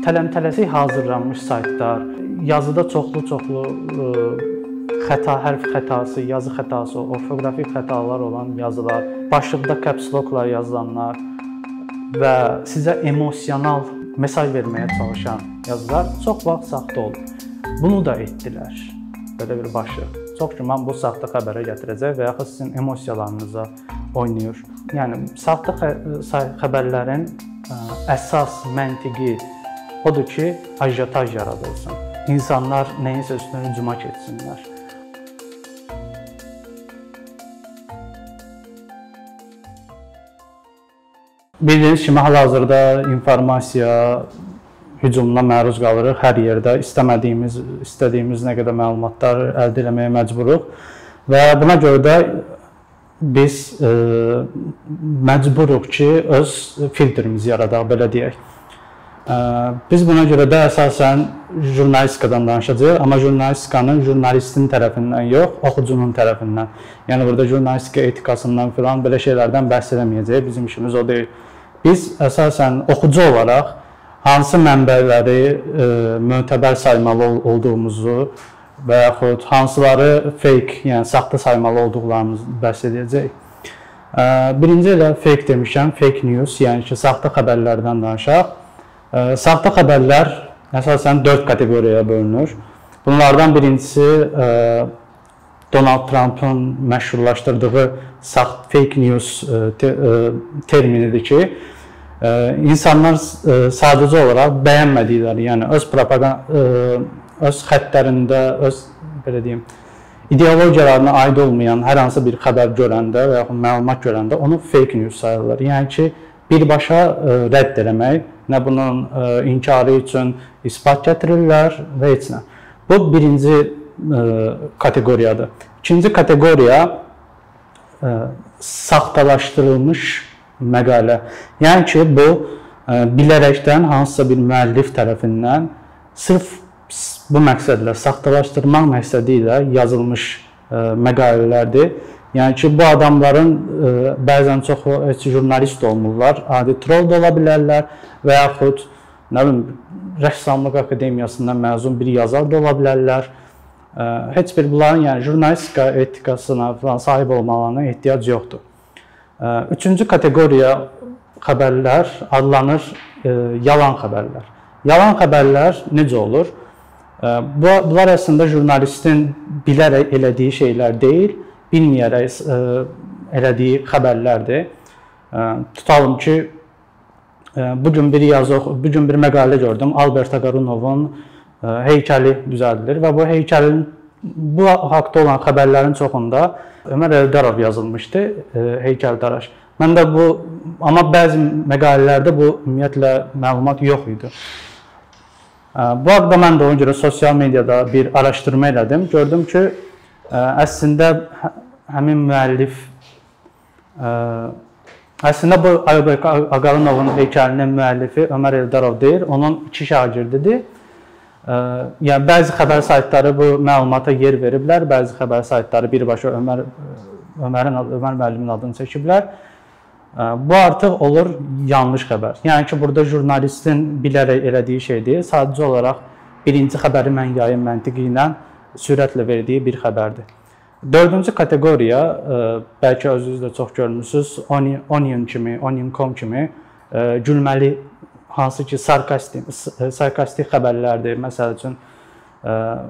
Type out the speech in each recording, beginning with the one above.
tələm-tələsik hazırlanmış saytlar, yazıda çoxlu-çoxlu xəta, hərf xətası, yazı xətası, orfoqrafik xətalar olan yazılar, başlıqda caps lockla yazılanlar və sizə emosional mesaj verməyə çalışan yazılar çox vaxt saxta olur. Bunu da etdilər. Belə bir başlıq. Çox güman bu saxta xəbərə gətirəcək və yaxud sizin emosiyalarınıza oynayır. Yəni saxta xəbərlərin əsas məntiqi odur ki, ajotaj yaradılsın. İnsanlar nəyinsə üstünə hücuma keçsinlər. Bildiyiniz kimi hal-hazırda informasiya hücumuna məruz qalırıq hər yerdə. İstəmədiyimiz, istədiyimiz nə qədər məlumatlar əldə etməyə məcburuq və buna görə də biz e, məcburuq ki, öz filtrimizi yaradaq, belə deyək. Biz buna görə də əsasən jurnalistikadan danışacağıq, amma jurnalistikanın jurnalistin tərəfindən yox, oxucunun tərəfindən. Yəni burada jurnalistika etikasından filan belə şeylərdən bəhs etməyəcəyik. Bizim işimiz o deyil. Biz əsasən oxucu olaraq hansı mənbələri e, mötəbər saymalı olduğumuzu və yaxud hansıları fake, yəni saxta saymalı olduqlarımızı bəhs edəcəyik. E, birinci elə fake demişəm, fake news, yəni ki, saxta xəbərlərdən danışaq. Saxta xəbərlər əsasən 4 kateqoriyaya bölünür. Bunlardan birincisi e, Donald Trumpın məşhurlaşdırdığı saxt fake news e, te, e, terminidir ki, insanlar sadəcə olaraq bəyənmədikləri, yəni öz propaganda öz xəttlərində, öz belə deyim, ideologiyalarına aid olmayan hər hansı bir xəbər görəndə və yaxud məlumat görəndə onu fake news sayırlar. Yəni ki, birbaşa rədd eləmək, nə bunun inkarı üçün isbat gətirirlər və heç nə. Bu birinci kateqoriyadır. İkinci kateqoriya saxtalaşdırılmış məqalə. Yəni ki, bu e, bilərəkdən hansısa bir müəllif tərəfindən sırf bu məqsədlə saxtalaşdırmaq məqsədi ilə yazılmış e, məqalələrdir. Yəni ki, bu adamların e, bəzən çox heç jurnalist olmurlar, adi troll da ola bilərlər və yaxud nə bilim rəssamlıq akademiyasından məzun bir yazar da ola bilərlər. Heç bir bunların yəni jurnalistika etikasına falan sahib olmalarına ehtiyac yoxdur. Üçüncü kateqoriya xəbərlər adlanır e, yalan xəbərlər. Yalan xəbərlər necə olur? Bu bunlar əslində jurnalistin bilərək elədiyi şeylər deyil, bilməyərək e, elədiyi xəbərlərdir. Tutalım ki, bu gün bir yazı, bu gün bir məqalə gördüm. Albert Agarunovun heykəli düzəldilir və bu heykəlin bu haqqda olan xəbərlərin çoxunda Ömər Əldarov yazılmışdı, e, heykəltaraş. Mən də bu amma bəzi məqalələrdə bu ümumiyyətlə məlumat yox idi. E, bu haqqda mən də ona görə sosial mediada bir araşdırma elədim. Gördüm ki, e, əslində hə, həmin müəllif əslində bu Aybek Ağalınovun heykəlinin müəllifi Ömər Eldarov deyir. Onun iki şagirdidir. Yəni bəzi xəbər saytları bu məlumata yer veriblər, bəzi xəbər saytları birbaşa Ömər Ömərin Ömər müəllimin adını çəkiblər. Bu artıq olur yanlış xəbər. Yəni ki, burada jurnalistin bilərək elədiyi şey deyil, sadəcə olaraq birinci xəbəri mən yayım məntiqi ilə sürətlə verdiyi bir xəbərdir. Dördüncü kateqoriya, bəlkə özünüz də çox görmüsüz, Onion kimi, Onion.com kimi gülməli hansı ki sarkastik sarkastik xəbərlərdir. Məsəl üçün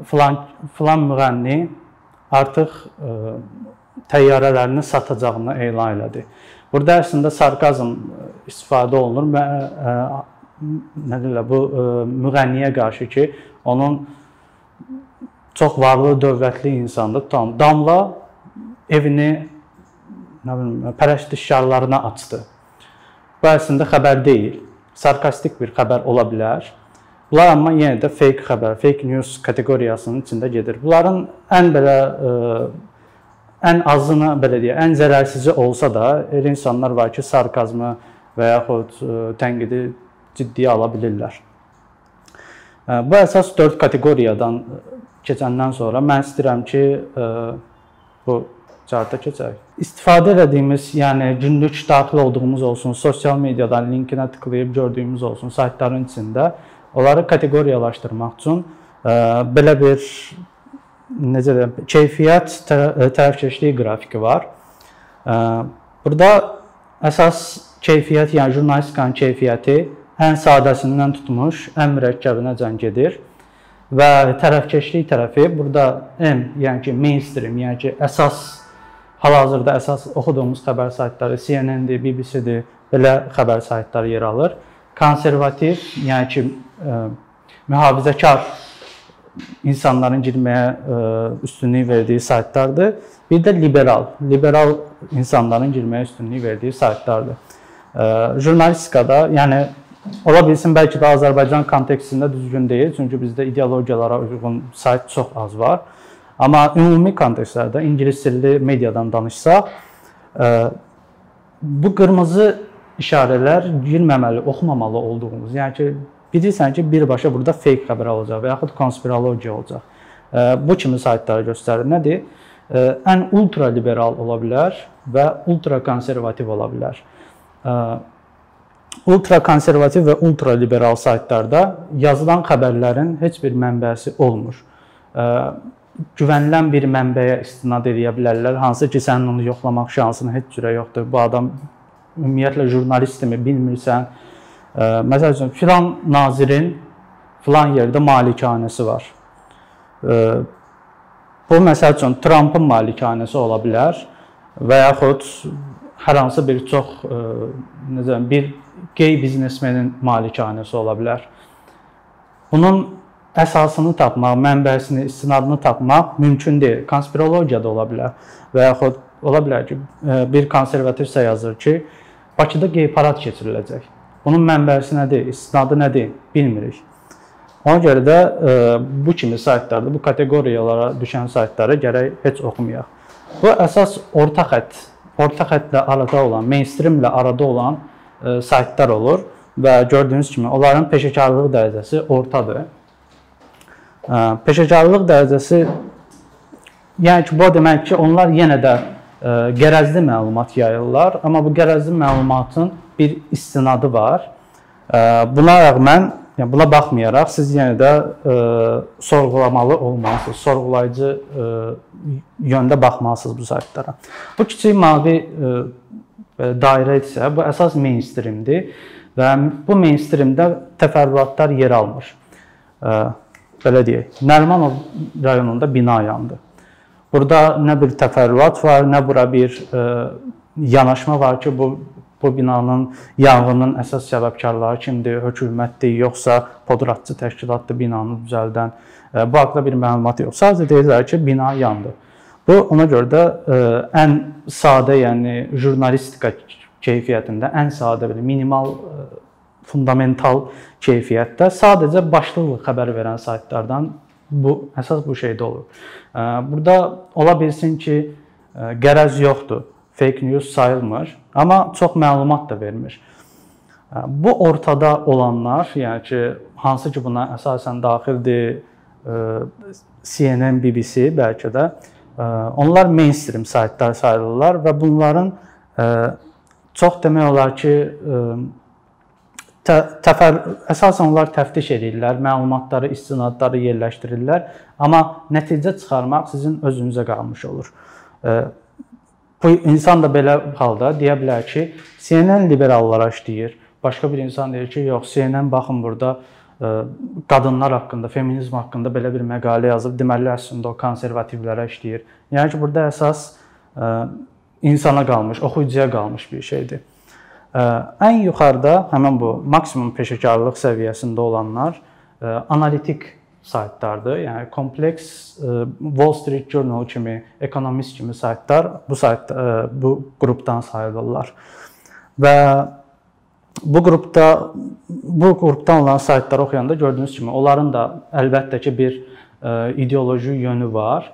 filan filan müğənni artıq təyyarələrini satacağını elan elədi. Burada əslində sarkazm istifadə olunur və nə deyirlər bu müğənniyə qarşı ki, onun çox varlı, dövlətli insandır. Tam damla evini nə bilim pərəstişkarlarına açdı. Bu əslində xəbər deyil sarkastik bir xəbər ola bilər. Bunlar amma yenə də fake xəbər, fake news kateqoriyasının içində gedir. Bunların ən belə e, ən azını belə deyə, ən zərərsizi olsa da, elə insanlar var ki, sarkazmı və yaxud e, tənqidi ciddiyə ala bilirlər. E, bu əsas 4 kateqoriyadan keçəndən sonra mən istəyirəm ki, ə, bu cəhətə keçək. İstifadə etdiyimiz, yəni günlük daxil olduğumuz olsun, sosial mediadan linkinə tıklayıb gördüyümüz olsun saytların içində onları kateqoriyalaşdırmaq üçün belə bir necə deyim, keyfiyyət tərəfkeşliyi qrafiki var. Burada əsas keyfiyyət, yəni jurnalistikanın keyfiyyəti ən sadəsindən tutmuş, ən mürəkkəbinəcən gedir və tərəfkeşlik tərəfi burada M, yəni ki, mainstream, yəni ki, əsas hal-hazırda əsas oxuduğumuz xəbər saytları CNN-dir, BBC-dir, belə xəbər saytları yer alır. Konservativ, yəni ki, ə, mühafizəkar insanların girməyə ə, üstünlük verdiyi saytlardır. Bir də liberal, liberal insanların girməyə üstünlük verdiyi saytlardır. Ə, jurnalistikada, yəni Ola bilsin bəlkə də Azərbaycan kontekstində düzgün deyil, çünki bizdə ideologiyalara uyğun sayt çox az var. Amma ümumi kontekstlərdə ingilis dilli mediadan danışsaq, e, bu qırmızı işarələr girməməli, oxumamalı olduğumuz. Yəni ki, bilirsən ki, birbaşa burada fake xəbər olacaq və yaxud konspirologiya olacaq. E, bu kimi saytları göstərir. Nədir? E, ən ultra liberal ola bilər və ultra konservativ ola bilər ultra konservativ və ultra liberal saytlarda yazılan xəbərlərin heç bir mənbəsi olmur. Güvənilən bir mənbəyə istinad edə bilərlər, hansı ki, sənin onu yoxlamaq şansın heç cürə yoxdur. Bu adam ümumiyyətlə jurnalistmi bilmirsən. Məsəl üçün filan nazirin filan yerdə malikanəsi var. Bu məsəl üçün Trampın malikanəsi ola bilər və yaxud hər hansı bir çox necə bir qey biznesmenin malikanəsi ola bilər. Bunun əsasını tapmaq, mənbəsini, istinadını tapmaq mümkün deyil. Konspirologiya da ola bilər və yaxud ola bilər ki, e, bir konservativsə yazır ki, Bakıda qey parad keçiriləcək. Bunun mənbəsi nədir, istinadı nədir, bilmirik. Ona görə də e, bu kimi saytlarda, bu kateqoriyalara düşən saytları gərək heç oxumayaq. Bu əsas orta xətt, orta xəttlə arada olan, mainstreamlə arada olan saytlar olur və gördüyünüz kimi onların peşəkarlıq dərəcəsi ortadır. E, peşəkarlıq dərəcəsi yəni ki, bu demək ki, onlar yenə də e, qərəzli məlumat yayırlar, amma bu qərəzli məlumatın bir istinadı var. Buna rəğmən, yəni buna baxmayaraq siz yenə də ə, sorğulamalı olmalısınız. Sorğulayıcı ə, yöndə baxmalısınız bu saytlara. Bu kiçik mavi ə, dairə isə bu əsas mainstreamdir və bu mainstreamdə təfərrüatlar yer almır. Belə deyək, Nərimanov rayonunda bina yandı. Burada nə bir təfərrüat var, nə bura bir yanaşma var ki, bu bu binanın yanğının əsas səbəbkarları kimdir? Hökumətdir, yoxsa podratçı təşkilatdır binanı düzəldən? Bu haqqda bir məlumat yox. Sadəcə deyirlər ki, bina yandı. Bu ona görə də ə, e, ən sadə, yəni jurnalistika keyfiyyətində ən sadə belə minimal ə, e, fundamental keyfiyyətdə sadəcə başlıqla xəbər verən saytlardan bu əsas bu şeydə olur. Ə, e, burada ola bilsin ki, ə, qərəz yoxdur. Fake news sayılmır, amma çox məlumat da vermir. Ə, bu ortada olanlar, yəni ki, hansı ki buna əsasən daxildir, ə, CNN, BBC bəlkə də Onlar mainstream saytlar sayılırlar və bunların çox demək olar ki, təfər əsasən onlar təftiş edirlər, məlumatları, istinadları yerləşdirirlər, amma nəticə çıxarmaq sizin özünüzə qalmış olur. Bu insan da belə halda deyə bilər ki, CNN liberallara işləyir. Başqa bir insan deyir ki, yox, CNN baxın burada qadınlar haqqında, feminizm haqqında belə bir məqalə yazıb, deməli əslində o konservativlərə işləyir. Yəni ki, burada əsas insana qalmış, oxuyucuya qalmış bir şeydir. Ən yuxarıda həmin bu maksimum peşəkarlıq səviyyəsində olanlar analitik saytlardır. Yəni kompleks Wall Street Journal kimi, Economist kimi saytlar bu sayt bu qrupdan sayılırlar. Və bu qrupda bu qrupdan olan saytları oxuyanda gördüyünüz kimi onların da əlbəttə ki bir e, ideoloji yönü var.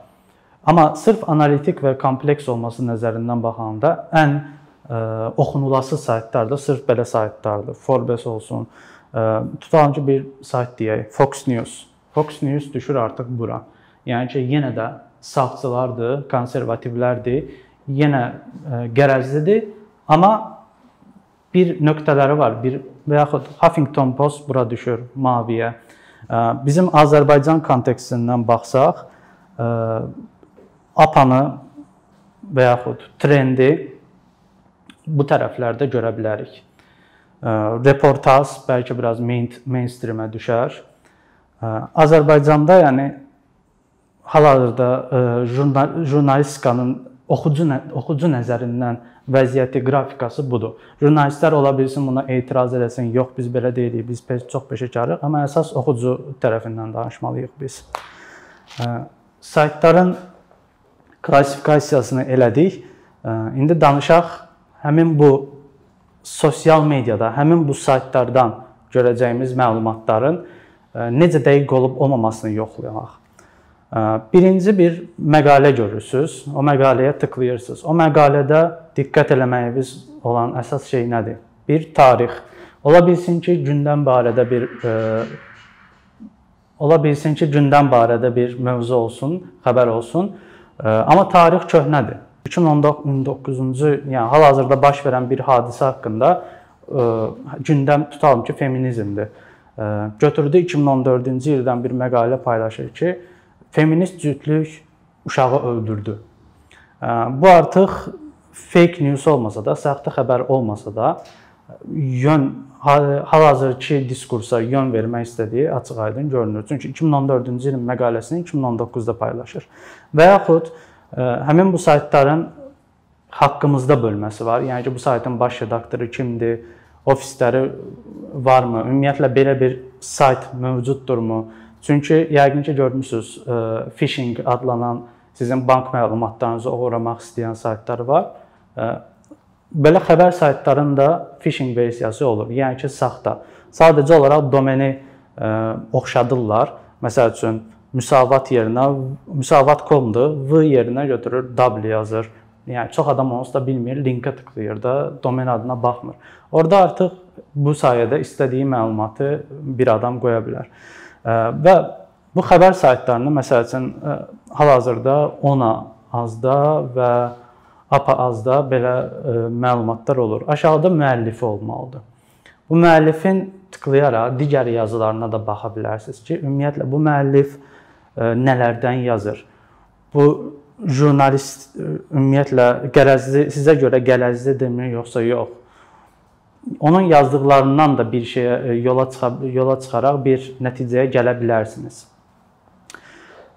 Amma sırf analitik və kompleks olması nəzərindən baxanda ən e, oxunulası saytlar da sırf belə saytlardır. Forbes olsun, e, tutalım ki bir sayt deyək, Fox News. Fox News düşür artıq bura. Yəni ki, yenə də sağçılardır, konservativlərdir, yenə ə, qərəzlidir, amma bir nöqtələri var. Bir və yaxud Huffington Post bura düşür maviyə. Bizim Azərbaycan kontekstindən baxsaq, APA-nı və yaxud trendi bu tərəflərdə görə bilərik. Reportaj bəlkə biraz main mainstreamə düşər. Azərbaycanda yəni hal-hazırda jurnal jurnalistikanın oxucu oxucu nəzərindən vəziyyəti, qrafikası budur. Jurnalistlər ola bilsin buna etiraz eləsin, yox biz belə deyilik, biz çox peşəkarıq, amma əsas oxucu tərəfindən danışmalıyıq biz. Saytların klassifikasiyasını elədik. İndi danışaq həmin bu sosial mediada, həmin bu saytlardan görəcəyimiz məlumatların necə dəqiq olub olmamasını yoxlayaq. Birinci bir məqalə görürsüz. O məqaləyə tıklayırsınız. O məqalədə diqqət eləməyiniz olan əsas şey nədir? Bir tarix. Ola bilsin ki, gündəm barədə bir e, ola bilsin ki, gündəm barədə bir mövzu olsun, xəbər olsun. E, amma tarix köhnədir. 2019-cu, yəni hal-hazırda baş verən bir hadisə haqqında e, gündəm tutalım ki, feminizmdir. E, götürdü 2014-cü ildən bir məqalə paylaşır ki, feminist cütlük uşağı öldürdü. Bu artıq fake news olmasa da, saxta xəbər olmasa da yön hal-hazırki diskursa yön vermək istədiyi açıq-aydın görünür. Çünki 2014-cü ilin məqaləsini 2019-da paylaşır. Və yaxud həmin bu saytların haqqımızda bölməsi var. Yəni ki, bu saytın baş redaktoru kimdir, ofisləri varmı, ümumiyyətlə belə bir sayt mövcuddurmu? Çünki yəqin ki görmüsüz, e, phishing adlanan sizin bank məlumatlarınızı oğurlamaq istəyən saytlar var. E, belə xəbər saytlarının da phishing versiyası olur. Yəni ki, saxta. Sadəcə olaraq domeni e, oxşadırlar. Məsəl üçün müsavat yerinə müsavat.com-dur, v yerinə götürür w yazır. Yəni çox adam onsuz da bilmir, linkə tıklayır da, domen adına baxmır. Orda artıq bu sayədə istədiyi məlumatı bir adam qoya bilər. Və bu xəbər saytlarında məsəl üçün hal-hazırda ONA azda və APA azda belə məlumatlar olur. Aşağıda müəllifi olmalıdır. Bu müəllifin tıklayaraq digər yazılarına da baxa bilərsiniz ki, ümumiyyətlə bu müəllif nələrdən yazır. Bu jurnalist ümumiyyətlə qərəzli sizə görə qərəzlidirmi yoxsa yox? Onun yazdıqlarından da bir şeyə e, yola çıxa yola çıxaraq bir nəticəyə gələ bilərsiniz.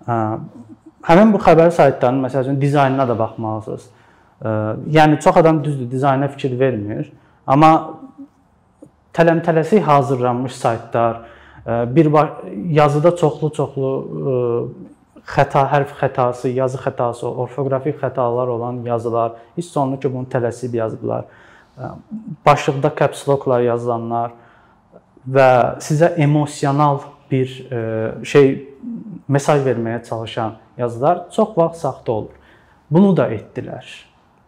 Həmin bu xəbər saytlarının məsəl üçün dizaynına da baxmalısınız. Yəni çox adam düzdür, dizayna fikir vermir, amma tələm-tələsik hazırlanmış saytlar, bir yazıda çoxlu-çoxlu xəta, hərf xətası, yazı xətası, orfoqrafik xətalar olan yazılar, hiss olunur ki, bunu tələsib yazıblar başlıqda caps locklar yazılanlar və sizə emosional bir şey mesaj verməyə çalışan yazılar çox vaxt saxta olur. Bunu da etdilər.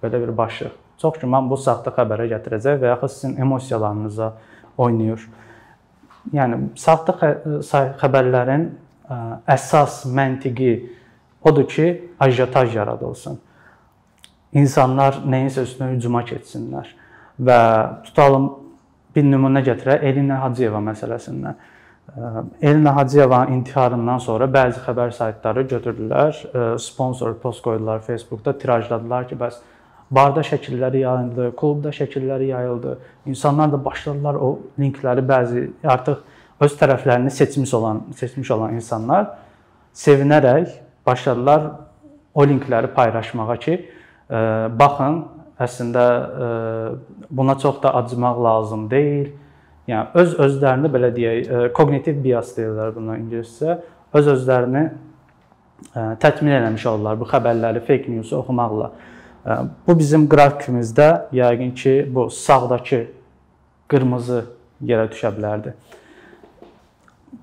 Belə bir başlıq. Çox güman bu saxta xəbərə gətirəcək və yaxud sizin emosiyalarınıza oynayır. Yəni saxta xəbərlərin əsas məntiqi odur ki, ajotaj yaradılsın. İnsanlar nəyinsə üstünə hücuma keçsinlər və tutalım bir nümunə gətirək Elinə Hacıyeva məsələsindən. Elinə Hacıyevanın intiharından sonra bəzi xəbər saytları götürdülər, sponsor post qoydular Facebookda, tirajladılar ki, bəs barda şəkilləri yayıldı, klubda şəkilləri yayıldı. İnsanlar da başladılar o linkləri bəzi artıq öz tərəflərini seçmiş olan, seçmiş olan insanlar sevinərək başladılar o linkləri paylaşmağa ki, baxın əslində e, buna çox da acımaq lazım deyil. Yəni öz özlərini belə deyək, e, kognitiv bias deyirlər buna ingiliscə. Öz özlərini e, tətmin eləmiş olurlar bu xəbərləri, fake news-u oxumaqla. Bu bizim qrafikimizdə yəqin ki, bu sağdakı qırmızı yerə düşə bilərdi.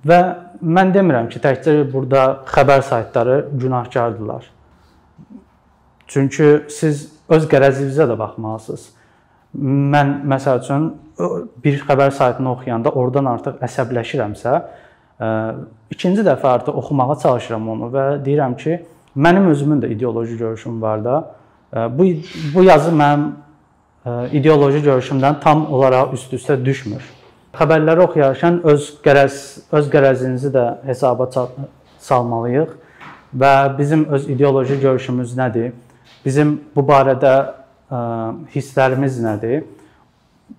Və mən demirəm ki, təkcə burada xəbər saytları günahkardırlar. Çünki siz öz qərəzinizə də baxmalısınız. Mən məsəl üçün bir xəbər saytını oxuyanda oradan artıq əsəbləşirəmsə, ikinci dəfə artıq oxumağa çalışıram onu və deyirəm ki, mənim özümün də ideoloji görüşüm var da. Bu bu yazı mənim ideoloji görüşümdən tam olaraq üst-üstə düşmür. Xəbərləri oxuyarkən öz qərəz öz qərəzinizi də hesaba salmalıyıq və bizim öz ideoloji görüşümüz nədir? Bizim bu barədə ə, hisslərimiz nədir?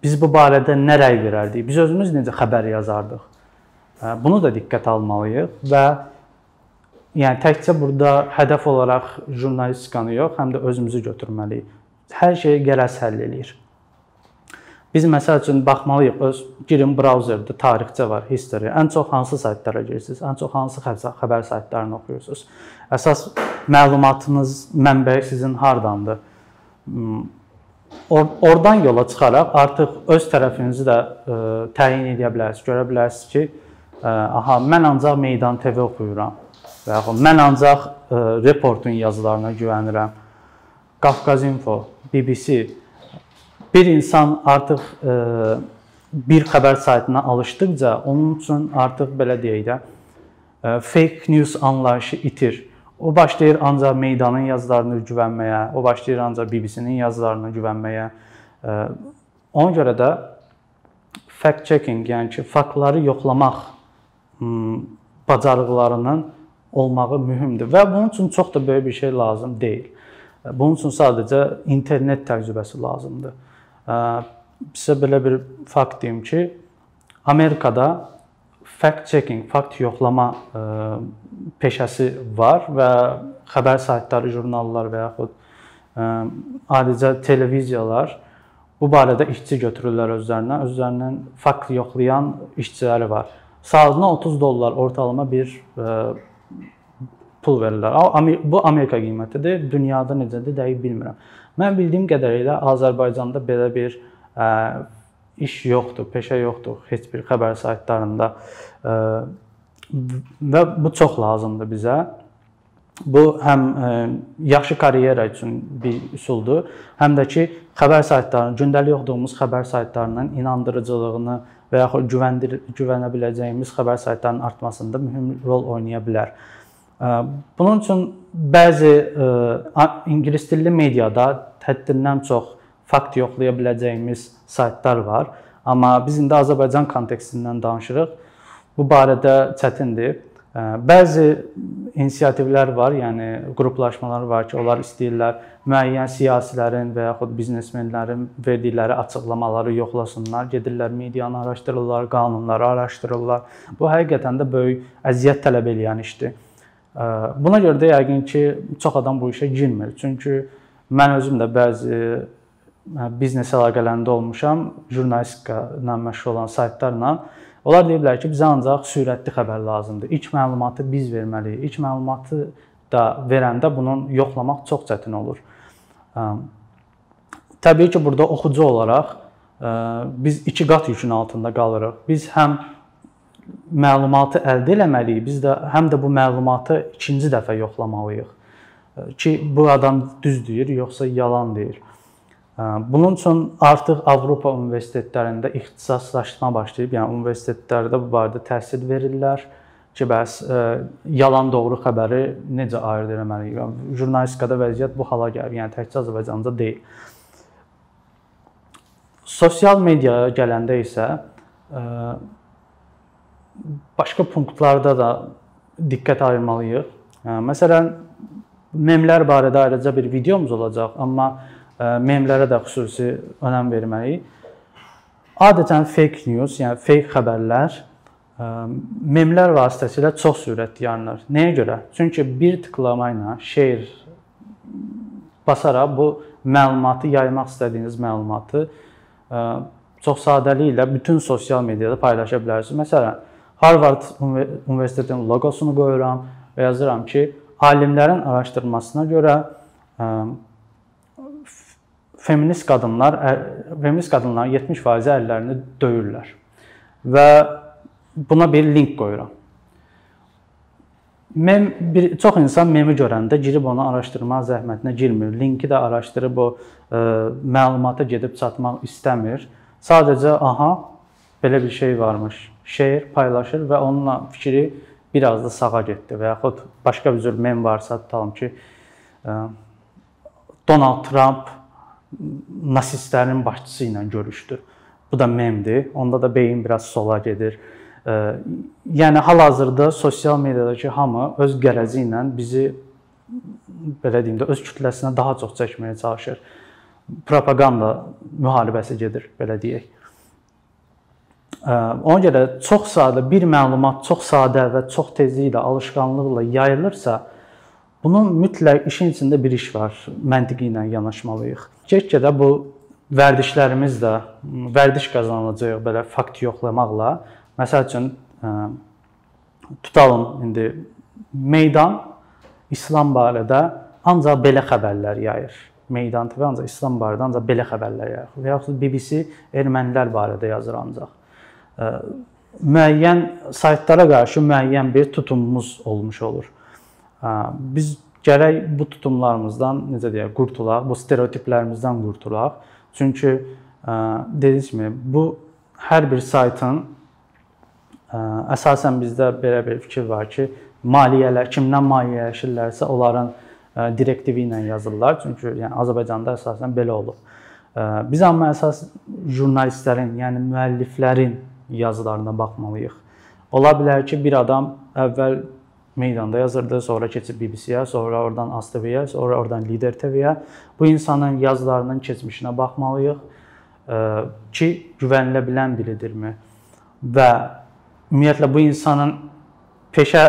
Biz bu barədə nə rəy verərdik? Biz özümüz necə xəbər yazardıq? Bunu da diqqət almalıyıq və yəni təkcə burada hədəf olaraq jurnalistikanı yox, həm də özümüzü götürməliyik. Hər şeyi qərəz həll eləyir. Biz məsəl üçün baxmalıyıq öz girin brauzerdə tarixçə var, history. Ən çox hansı saytlara girirsiniz? Ən çox hansı xəbər saytlarını oxuyursunuz? Əsas məlumatınız, mənbəyi sizin hardandır? Hmm, or oradan yola çıxaraq artıq öz tərəfinizi də ə, e, təyin edə bilərsiniz. Görə bilərsiniz ki, ə, e, aha, mən ancaq Meydan TV oxuyuram və yaxud mən ancaq ə, e, reportun yazılarına güvənirəm. Qafqaz Info, BBC bir insan artıq e, bir xəbər saytına alışdıqca onun üçün artıq belə deyək də e, fake news anlayışı itir. O başlayır ancaq meydanın yazılarına güvənməyə, o başlayır ancaq BBC-nin yazılarına güvənməyə. E, ona görə də fact checking, yəni ki, faktları yoxlamaq bacarıqlarının olmağı mühümdür və bunun üçün çox da böyük bir şey lazım deyil. Bunun üçün sadəcə internet təcrübəsi lazımdır. Sizə belə bir fakt deyim ki, Amerikada fact checking, fakt yoxlama peşəsi var və xəbər saytları, jurnallar və yaxud adicə televiziyalar bu barədə işçi götürürlər özlərinə. Özlərindən fakt yoxlayan işçiləri var. Saatına 30 dollar ortalama bir pul verirlər. Bu Amerika qiymətidir. Dünyada necədir dəqiq bilmirəm. Mən bildiyim qədərilə Azərbaycanda belə bir ə, iş yoxdur, peşə yoxdur heç bir xəbər saytlarında. Ə, və bu çox lazımdır bizə. Bu həm ə, yaxşı karyera üçün bir üsuldur, həm də ki, xəbər saytlarının, gündəlik oxuduğumuz xəbər saytlarının inandırıcılığını və yaxud güvəndir güvənə biləcəyimiz xəbər saytlarının artmasında mühüm rol oynaya bilər. Bunun üçün bəzi ingilis dilli mediada həddindən çox fakt yoxlaya biləcəyimiz saytlar var. Amma biz indi Azərbaycan kontekstindən danışırıq. Bu barədə çətindir. Bəzi inisiativlər var, yəni qruplaşmalar var ki, onlar istəyirlər müəyyən siyasilərin və yaxud biznesmenlərin verdikləri açıqlamaları yoxlasınlar, gedirlər medianı araşdırırlar, qanunları araşdırırlar. Bu həqiqətən də böyük əziyyət tələb edən işdir. Buna görə də yəqin ki, çox adam bu işə girmir. Çünki mən özüm də bəzi biznes əlaqələrində olmuşam, jurnalistika ilə məşğul olan saytlarla. Onlar deyiblər ki, bizə ancaq sürətli xəbər lazımdır. İlk məlumatı biz verməliyik. İlk məlumatı da verəndə bunun yoxlamaq çox çətin olur. Təbii ki, burada oxucu olaraq biz iki qat yükün altında qalırıq. Biz həm məlumatı əldə etməliyik. Biz də həm də bu məlumatı ikinci dəfə yoxlamalıyıq ki, bu adam düz deyir, yoxsa yalan deyir. Bunun üçün artıq Avropa universitetlərində ixtisaslaşma başlayıb, yəni universitetlərdə bu barədə təhsil verirlər ki, bəs yalan doğru xəbəri necə ayırd etməliyik? Yəni, jurnalistikada vəziyyət bu hala gəlib, yəni təkcə Azərbaycanda deyil. Sosial mediaya gələndə isə başqa punktlarda da diqqət ayırmalıyıq. Məsələn, memlər barədə ayrıca bir videomuz olacaq, amma memlərə də xüsusi önəm verməliyik. Adətən fake news, yəni fake xəbərlər memlər vasitəsilə çox sürətli yayılır. Nəyə görə? Çünki bir tıklama ilə share basaraq bu məlumatı yaymaq istədiyiniz məlumatı çox sadəliklə bütün sosial mediada paylaşa bilərsiniz. Məsələn, Harvard Universitetinin loqosunu qoyuram və yazıram ki, alimlərin araşdırmasına görə ə, feminist qadınlar feminist qadınların 70% əllərini döyürlər. Və buna bir link qoyuram. Mem bir çox insan memi görəndə girib onu araşdırma zəhmətinə girmir. Linki də araşdırıb o ə, məlumata gedib çatmaq istəmir. Sadəcə aha belə bir şey varmış şeir paylaşır və onunla fikri biraz da sağa getdi və yaxud başqa bir cür mem varsa tutalım ki, Donald Trump nasistlərin başçısı ilə görüşdü. Bu da memdir. Onda da beyin biraz sola gedir. Yəni hal-hazırda sosial mediadakı hamı öz qərəzi ilə bizi belə deyim də öz kütləsinə daha çox çəkməyə çalışır. Propaganda müharibəsi gedir, belə deyək. Ona görə çox sadə bir məlumat çox sadə və çox tezliklə, alışqanlıqla yayılırsa, bunun mütləq işin içində bir iş var. Məntiqi ilə yanaşmalıyıq. Get-gedə bu vərdişlərimiz də vərdiş qazanılacaq belə fakt yoxlamaqla. Məsəl üçün tutalım indi meydan İslam barədə ancaq belə xəbərlər yayır. Meydan TV ancaq İslam barədə ancaq belə xəbərlər yayır. Və yaxud BBC ermənilər barədə yazır ancaq müəyyən saytlara qarşı müəyyən bir tutumumuz olmuş olur. Biz gərək bu tutumlarımızdan necə deyək, qurtulaq, bu stereotiplərimizdən qurtulaq. Çünki dediyim kimi bu hər bir saytın əsasən bizdə belə bir fikir var ki, maliyyələr kimdən maliyyələşirlərsə onların direktivi ilə yazırlar. Çünki yəni Azərbaycanda əsasən belə olub. Biz amma əsas jurnalistlərin, yəni müəlliflərin yazılarına baxmalıyıq. Ola bilər ki, bir adam əvvəl meydanda yazırdı, sonra keçib BBC-yə, sonra oradan ASTV-yə, sonra oradan Lider TV-yə. Bu insanın yazılarının keçmişinə baxmalıyıq ki, güvənilə bilən biridirmi? Və ümumiyyətlə bu insanın peşə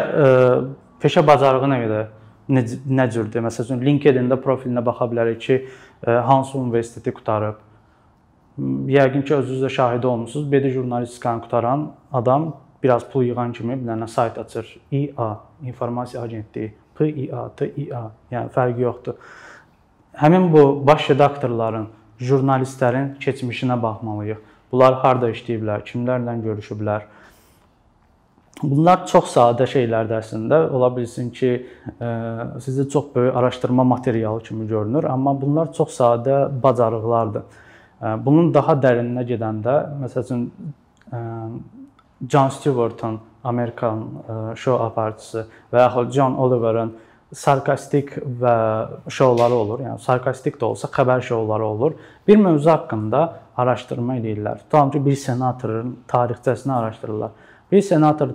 peşə bacarığı nə qədər nə, cürdür? Məsələn, LinkedIn-də profilinə baxa bilərik ki, hansı universiteti qutarıb, Yəqin ki, özünüz də şahid olmusunuz. BD jurnalistikanı qutaran adam biraz pul yığan kimi bir dənə sayt açır. IA, informasiya agentliyi, PIA, TIA, yəni fərqi yoxdur. Həmin bu baş redaktorların, jurnalistlərin keçmişinə baxmalıyıq. Bunlar harda işləyiblər, kimlərlə görüşüblər. Bunlar çox sadə şeylərdir əslində. Ola bilsin ki, sizə çox böyük araşdırma materialı kimi görünür, amma bunlar çox sadə bacarıqlardır. Bunun daha dərininə gedəndə, məsəl üçün John Stewartın Amerikan şou aparıcısı və yaxud John Oliver'ın sarkastik və şouları olur. Yəni sarkastik də olsa xəbər şouları olur. Bir mövzu haqqında araşdırma edirlər. Tutalım ki, bir senatorun tarixçəsini araşdırırlar. Bir senator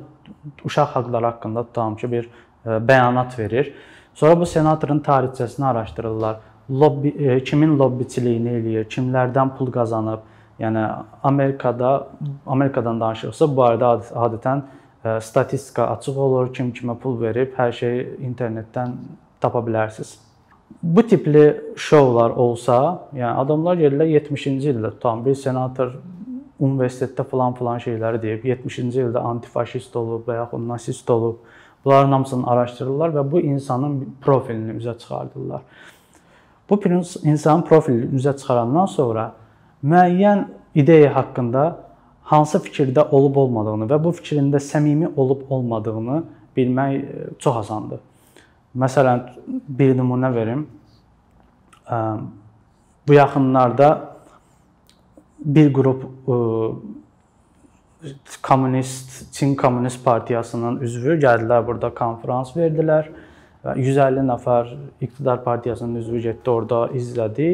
uşaq haqqları haqqında tutalım ki, bir bəyanat verir. Sonra bu senatorun tarixçəsini araşdırırlar lobbi e, kimin lobbiçiliyini eləyir, kimlərdən pul qazanıb. Yəni Amerikada Amerikadan danışırsa, bu barədə adətən e, statistika açıq olur, kim kimə pul verib, hər şeyi internetdən tapa bilərsiniz. Bu tipli şoular olsa, yəni adamlar gəlirlər 70-ci ildə tutan bir senator universitetdə falan filan şeyləri deyib, 70-ci ildə antifaşist olub və yaxud nasist olub. Bunların hamısını araşdırırlar və bu insanın profilini üzə çıxardırlar. Bu insanın profilini üzə çıxarandan sonra müəyyən ideya haqqında hansı fikirdə olub-olmadığını və bu fikrində səmimi olub-olmadığını bilmək e, çox asandır. Məsələn, bir nümunə verim. Bu yaxınlarda bir qrup e, kommunist, Çin Kommunist Partiyasının üzvü gəldilər burada konfrans verdilər 150 nəfər iqtidar partiyasının üzvü getdi, orada izlədi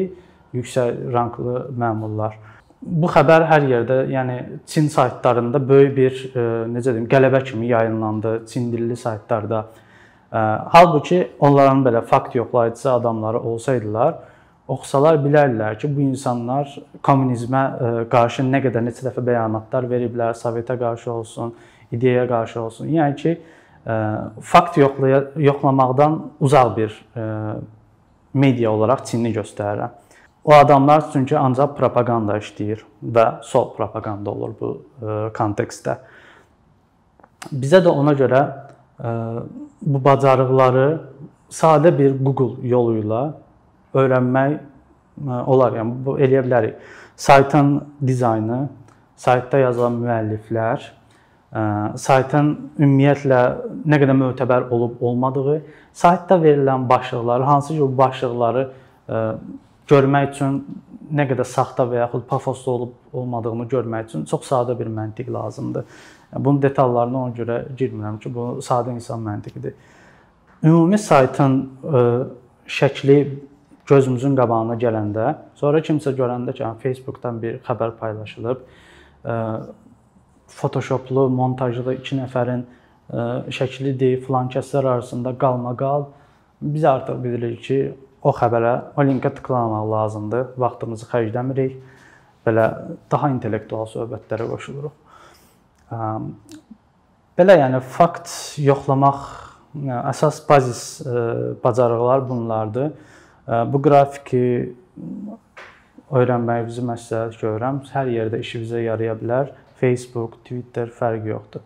yüksək ranqlı məmurlar. Bu xəbər hər yerdə, yəni Çin saytlarında böyük bir e, necə deyim, qələbə kimi yayınlandı Çin dilli saytlarda. E, halbuki onların belə fakt yoxlayıcısı adamları olsaydılar, oxusalar bilərlər ki, bu insanlar kommunizmə e, qarşı nə qədər neçə dəfə bəyanatlar veriblər, Sovetə qarşı olsun, ideyaya qarşı olsun. Yəni ki, fakt yoxlaya, yoxlamaqdan uzaq bir media olaraq Çinni göstərirəm. O adamlar çünki ancaq propaganda işləyir və sol propaganda olur bu kontekstdə. Bizə də ona görə bu bacarıqları sadə bir Google yolu ilə öyrənmək olar. Yəni bu eləyə bilərik. Saytın dizaynı, saytda yazılan müəlliflər, saytın ümumiyyətlə nə qədər mötəbər olub olmadığı, saytda verilən başlıqları, hansı ki bu başlıqları görmək üçün nə qədər saxta və yaxud pafoslu olub olmadığını görmək üçün çox sadə bir məntiq lazımdır. Bunun detallarına ona görə girmirəm ki, bu sadə insan məntiqidir. Ümumi saytın şəkli gözümüzün qabağına gələndə, sonra kimsə görəndə ki, Facebookdan bir xəbər paylaşılıb, Photoshoplu, montajlı 2 nəfərin şəklidir, filan kəslər arasında qalmaqal biz artıq bilirik ki, o xəbərə, o linkə tıklamamaq lazımdır. Vaxtımızı xərcləmirik. Belə daha intellektual söhbətlərə qoşuluruq. Belə yəni fakt yoxlamaq əsas bazis bacarıqlar bunlardır. Bu qrafiki öyrənməyinizi məsləhət görürəm. Hər yerdə işinizə yaraya bilər. Facebook, Twitter fərqi yoxdur.